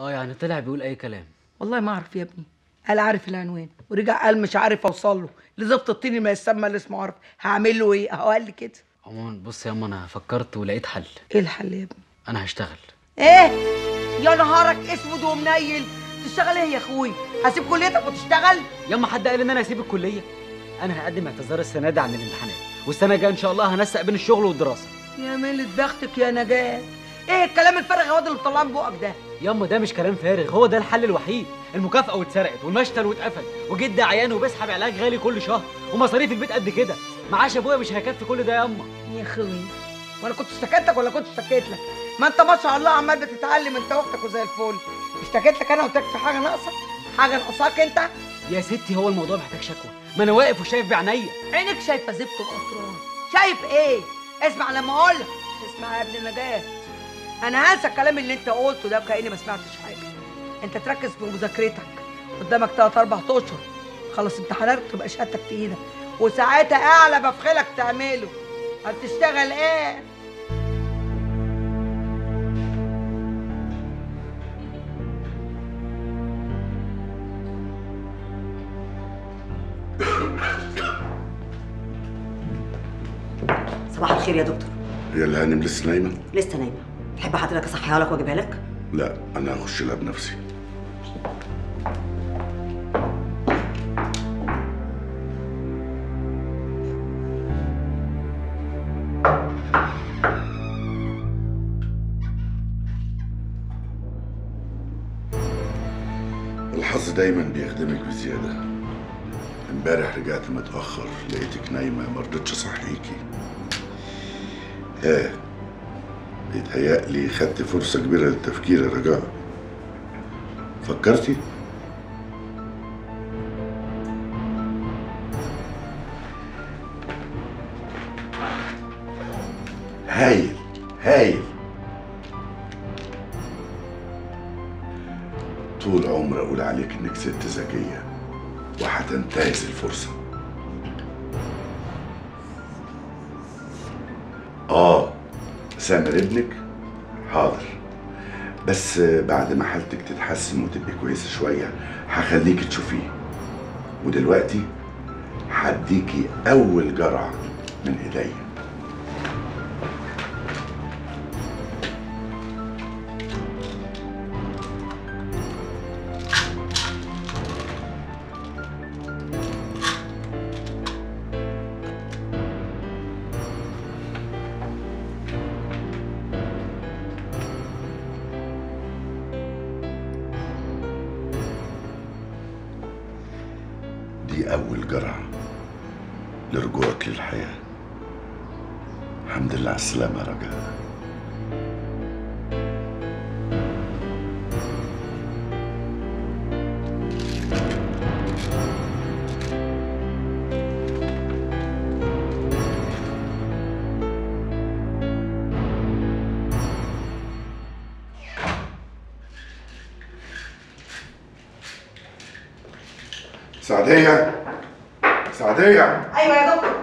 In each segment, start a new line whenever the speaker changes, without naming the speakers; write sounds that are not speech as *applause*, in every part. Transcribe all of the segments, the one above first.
آه يعني طلع بيقول أي كلام.
والله ما أعرف يا ابني. قال عارف العنوان. ورجع قال مش عارف أوصل له. لزفت الطين ما يسمى اللي اسمه عارف. هعمل له إيه؟ أهو قال لي كده.
عموما بص يا اما أنا فكرت ولقيت حل.
إيه الحل يا ابني؟
أنا هشتغل.
إيه؟ يا نهارك أسود ومنيل. تشتغل إيه يا أخوي؟ هسيب كليتك وتشتغل؟
ياما حد قال إن أنا هسيب الكلية؟ أنا هقدم اعتذار السنة دي عن الامتحانات. والسنة الجاية إن شاء الله هنسق بين الشغل والدراسة.
يا ميلة بختك يا نجاة. إيه الكلام الفارغ يا واد اللي بتطلعه من بقك ده؟
ياما ده مش كلام فارغ هو ده الحل الوحيد. المكافأة واتسرقت والمشتل واتقفل وجد عيان وبيسحب علاج غالي كل شهر ومصاريف البيت قد كده. معاش أبويا مش هيكفي كل ده ياما
يا أخوي وأنا كنت اشتكيت لك ولا كنت اشتكيت لك؟ ما أنت ما شاء الله عمال بتتعلم أنت وأختك وزي الفل. اشتكيت لك أنا قلت لك في حاجة ناقصة؟ حاجة ناقصاك أنت؟
يا ستي هو الموضوع محتاج شكوى. ما أنا واقف وشايف بعينيا.
عينك شايفة زفت القطران شايف إيه؟ اسمع لما أقول اسمع يا ابن نجاة أنا هنسى الكلام اللي أنت قلته ده كاني ما سمعتش حاجة. أنت تركز في مذاكرتك. قدامك تلات أربع أشهر. خلص امتحاناتك تبقى شهادتك في إيدك وساعتها أعلى بفخلك تعمله. هتشتغل إيه؟
صباح الخير يا دكتور.
هي الهانم لسه نايمة؟
لسه نايمه تحب حضرتك اصحيها لك واجيبها لك؟
لا أنا هخش لها بنفسي. الحظ دايما بيخدمك بزيادة. امبارح رجعت متأخر لقيتك نايمة مرضتش أصحيكي ها بيتهيألي خدت فرصة كبيرة للتفكير يا رجاء. فكرتي؟ هايل هايل. طول عمري أقول عليك إنك ست ذكية وهتنتهز الفرصة. سامر ابنك؟ حاضر. بس بعد ما حالتك تتحسن وتبقي كويسة شوية هخليك تشوفيه. ودلوقتي هديكي أول جرعة من إيديا. دي أول جرعة لرجوعك للحياة. الحمد لله على السلامة يا رجاء. سعدية. سعدية.
أيوه يا دكتور.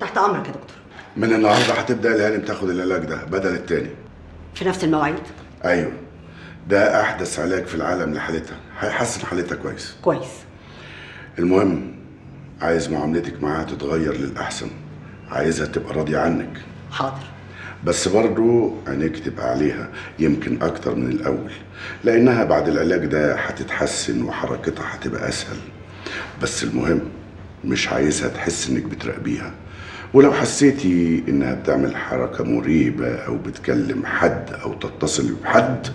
تحت أمرك يا دكتور.
من النهارده هتبدأ الهانم تاخد العلاج ده بدل التاني.
في نفس المواعيد؟
أيوه. ده أحدث علاج في العالم لحالتها. هيحسن حالتها كويس.
كويس.
المهم عايز معاملتك معاها تتغير للأحسن. عايزها تبقى راضية عنك.
حاضر.
بس برضو عينيك تبقى عليها يمكن أكتر من الأول لأنها بعد العلاج ده هتتحسن وحركتها هتبقى أسهل. بس المهم مش عايزها تحس إنك بتراقبيها. ولو حسيتي إنها بتعمل حركة مريبة أو بتكلم حد أو تتصل بحد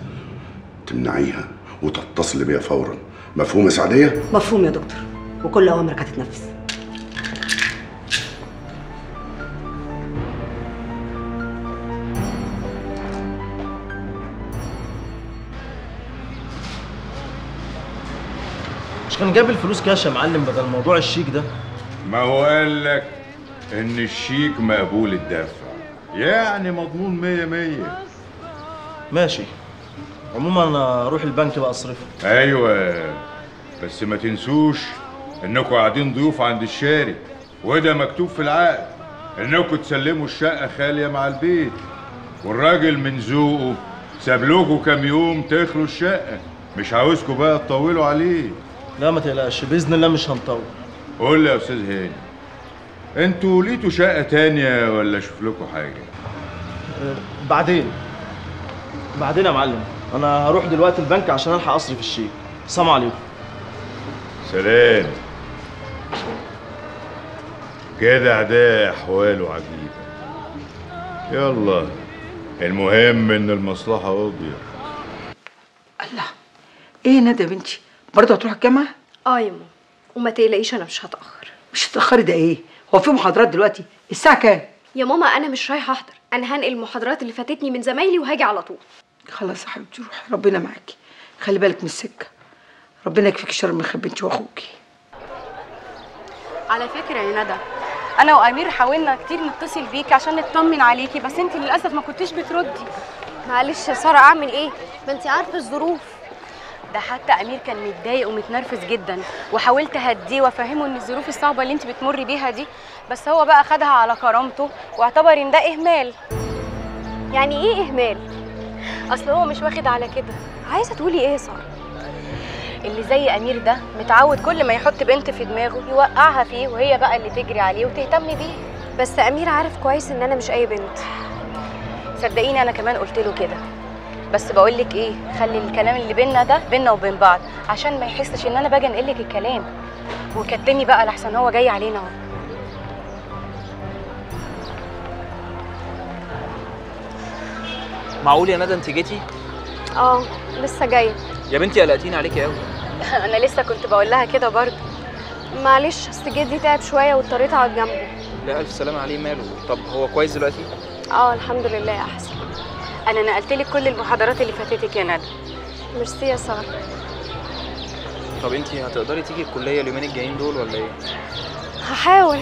تمنعيها وتتصل بيها فورا. مفهوم يا سعدية؟
مفهوم يا دكتور. وكل أوامرك هتتنفذ.
كان جاب الفلوس كاش يا معلم بدل موضوع الشيك ده؟
ما هو قال لك إن الشيك مقبول الدفع. يعني مضمون مية مية.
ماشي. عموما أنا أروح البنك بقى أصرفه.
أيوه. بس ما تنسوش إنكم قاعدين ضيوف عند الشاري وده مكتوب في العقد. إنكم تسلموا الشقة خالية مع البيت. والراجل من ذوقه ساب لكم كام يوم تخلوا الشقة. مش عاوزكم بقى تطولوا عليه.
لا ما تقلقش بإذن الله مش هنطول.
قول لي يا أستاذ هاني أنتوا ليتوا شقة تانية ولا أشوف لكم حاجة؟
آه، بعدين. بعدين يا معلم أنا هروح دلوقتي البنك عشان ألحق اصرف الشيك السلام عليكم.
سلام. كده ده احواله عجيبه يلا. المهم إن المصلحة قضيت
الله إيه ندى يا بنتي؟ برضه هتروح الجامعة؟
آه يا ماما. وما تقلقيش أنا مش هتأخر.
مش هتأخري ده إيه؟ هو في محاضرات دلوقتي؟ الساعة كام؟
يا ماما أنا مش رايحة أحضر. أنا هنقل المحاضرات اللي فاتتني من زمايلي وهاجي على طول.
خلاص يا حبيبتي روحي. ربنا معاكي. خلي بالك من السكة. ربنا يكفيك شر من خير بنتي واخوكي
على فكرة يا ندى أنا وأمير حاولنا كتير نتصل بيكي عشان نطمن عليكي بس أنت للأسف ما كنتيش بتردي.
معلش يا سارة أعمل إيه؟ ما انت عارفة الظروف.
ده حتى أمير كان متضايق ومتنرفز جدا وحاولت أهديه وأفهمه إن الظروف الصعبة اللي أنت بتمري بيها دي بس هو بقى خدها على كرامته واعتبر إن ده إهمال.
يعني إيه إهمال؟
أصل هو مش واخد على كده.
عايزة تقولي إيه يا سارة؟
اللي زي أمير ده متعود كل ما يحط بنت في دماغه يوقعها فيه وهي بقى اللي تجري عليه وتهتم بيه.
بس أمير عارف كويس إن أنا مش أي بنت.
صدقيني أنا كمان قلت له كده. بس بقول لك إيه خلي الكلام اللي بينا ده بينا وبين بعض عشان ما يحسش ان أنا باجي انقل لك الكلام. وكتمي بقى لحسن هو جاي علينا اهو.
معقول يا ندى انت جيتي؟
آه لسه جاية.
يا بنتي قلقتيني عليكي قوي. *laughs*
أنا لسه كنت بقول لها كده برضه.
معلش اصل جدي تعب شوية واضطريت اقعد جنبه.
لا ألف سلامة عليه ماله. طب هو كويس دلوقتي؟
آه الحمد لله أحسن.
أنا نقلت لك كل المحاضرات اللي فاتتك يا ندى
ميرسي يا ساره
طب انت هتقدري تيجي الكلية اليومين الجايين دول ولا إيه؟
هحاول.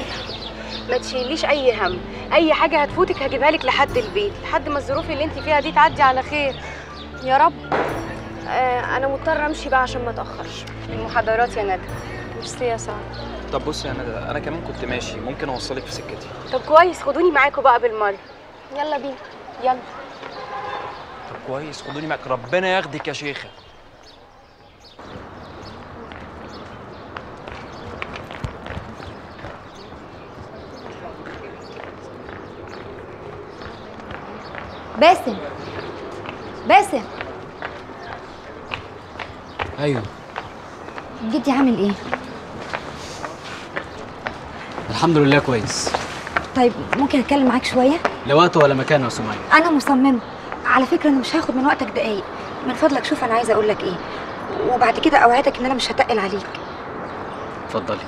ما تشيليش أي هم. أي حاجة هتفوتك هجيبها لك لحد البيت لحد ما الظروف اللي انت فيها دي تعدي على خير.
يا رب. آه أنا مضطرة أمشي بقى عشان ما أتأخرش.
المحاضرات يا ندى
ميرسي يا ساره
طب بصي يا ندى أنا كمان كنت ماشي ممكن أوصلك في سكتي.
طب كويس خدوني معاكم بقى بالمرة.
يلا بينا.
يلا.
كويس. خدوني معاك ربنا ياخدك يا شيخه
باسم. باسم.
أيوه.
جدي عامل إيه؟
الحمد لله كويس.
طيب ممكن أتكلم معاك شوية؟
لا وقت ولا مكان يا سمية؟
أنا مصممة. على فكرة أنا مش هاخد من وقتك دقايق. من فضلك شوف أنا عايزة أقول لك إيه. وبعد كده أوعدك إن أنا مش هتقل عليك.
اتفضلي.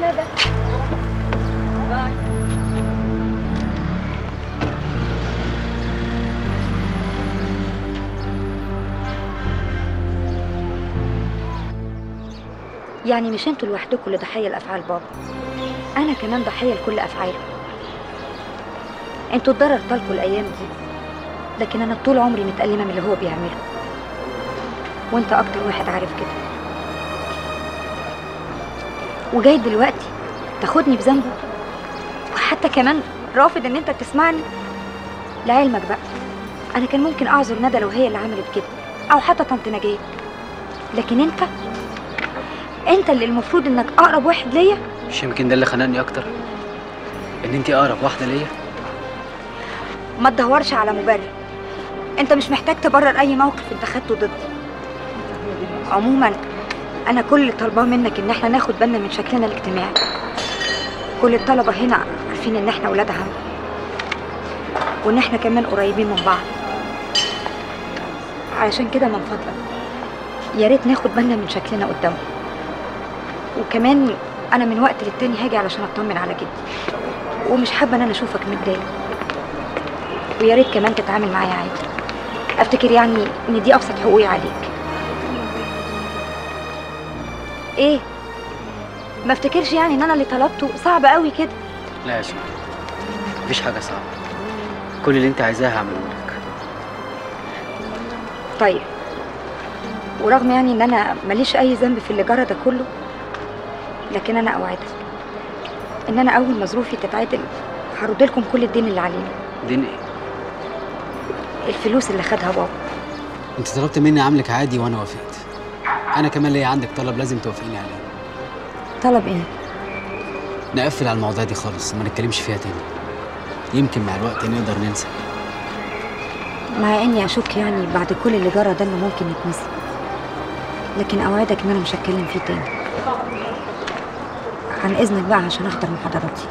باي.
يعني مش أنتوا لوحدكم اللي ضحية لافعال بابا. أنا كمان ضحية لكل افعاله أنتوا اتضرر طالكوا الأيام دي لكن أنا طول عمري متألمة من اللي هو بيعمله. وانت أكتر واحد عارف كده. وجاي دلوقتي. تاخدني بذنبه. وحتى كمان رافض إن أنت تسمعني. لعلمك بقى أنا كان ممكن أعذر ندى لو هي اللي عملت كده أو حتى طنط نجاة. لكن أنت أنت اللي المفروض إنك أقرب واحد ليا؟
مش يمكن ده اللي خنقني أكتر. إن انت أقرب واحدة ليا؟
ما تدورش على مبرر. أنت مش محتاج تبرر أي موقف أنت خدته ضدي. عموما أنا كل اللي طالباه منك إن إحنا ناخد بالنا من شكلنا الاجتماعي. كل الطلبة هنا عارفين إن إحنا ولاد عم. وإن إحنا كمان قريبين من بعض. علشان كده من فضلك. يا ريت ناخد بالنا من شكلنا قدامهم وكمان أنا من وقت للتاني هاجي علشان أطمن على جدي. ومش حابة إن أنا أشوفك متضايق. ويا ريت كمان تتعامل معايا عادي. أفتكر يعني إن دي أبسط حقوقي عليك. إيه؟ ما افتكرش يعني إن أنا اللي طلبته. صعب قوي كده.
لا يا سمية مفيش حاجة صعبة. كل اللي أنت عايزاه هعمله لك.
طيب. ورغم يعني إن أنا ماليش أي ذنب في اللي جرى ده كله لكن أنا أوعدك إن أنا أول ما ظروفي تتعدل هرد لكم كل الدين اللي علينا.
دين إيه؟
الفلوس اللي خدها بابا.
أنت طلبت مني اعاملك عادي وأنا وافقت أنا كمان ليا عندك طلب لازم توافقيني عليه.
طلب إيه؟
نقفل على المواضيع دي خالص ما نتكلمش فيها تاني. يمكن مع الوقت نقدر ننسى.
مع إني أشك يعني بعد كل اللي جرى ده إنه ممكن يتنسي لكن أوعدك إن أنا مش هتكلم فيه تاني. عن إذنك بقى عشان أحضر محاضراتي.